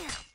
Yeah.